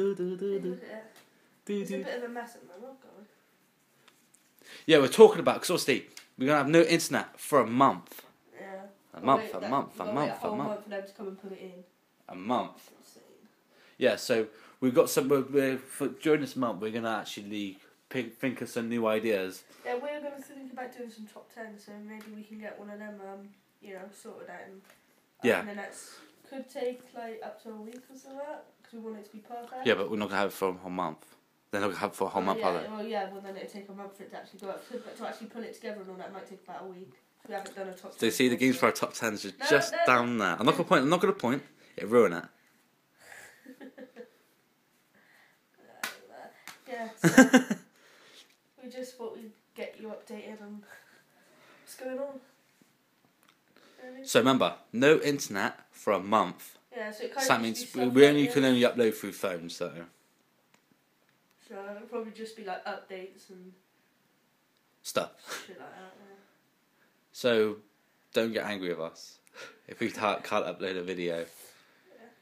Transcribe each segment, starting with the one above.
Do do do do do It's a do. bit of a mess at the moment. Oh, Yeah, we're talking about because obviously we're gonna have no internet for a month. Yeah. A month, Wait, a month, we've a got wait month, a a month, month for them to come and put it in. a month. That's insane. Yeah, so we've got some. We're, we're, for, during this month, we're gonna actually pick, think of some new ideas. Yeah, we're going to think about doing some top ten, so maybe we can get one of them, um, you know, sorted out. And, Yeah. And then that's could take like up to a week or so, that because we want it to be perfect. Yeah, but we're not gonna have it for a whole month. They're not gonna have it for a whole Oh, month, yeah, are they? Well, oh, yeah, well then it'll take a month for it to actually go up. To, but to actually pull it together and all that might take about a week. We haven't done a top. So you see, the games for our top tens are No, just no. down there. I'm not gonna point. I'm not gonna point. It ruin it. Yeah. So we just thought we'd get you updated on what's going on. So remember, no internet for a month. Yeah, so it kind So that means we, we only can only upload through phones. So So it'll probably just be like updates and stuff. shit like that. So don't get angry with us if we can't, can't upload a video.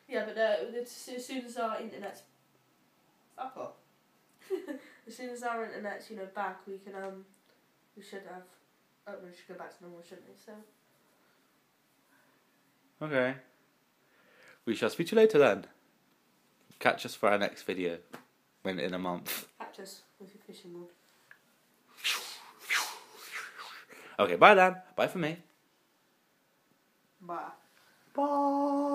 Yeah, yeah but uh, as soon as our internet's off. as soon as our internet's you know back, we can um we should have oh we should go back to normal, shouldn't we? So Okay. We shall speak to you later then. Catch us for our next video when in a month. catch us with your fishing rod. Okay, bye then. Bye for me. Bye. Bye.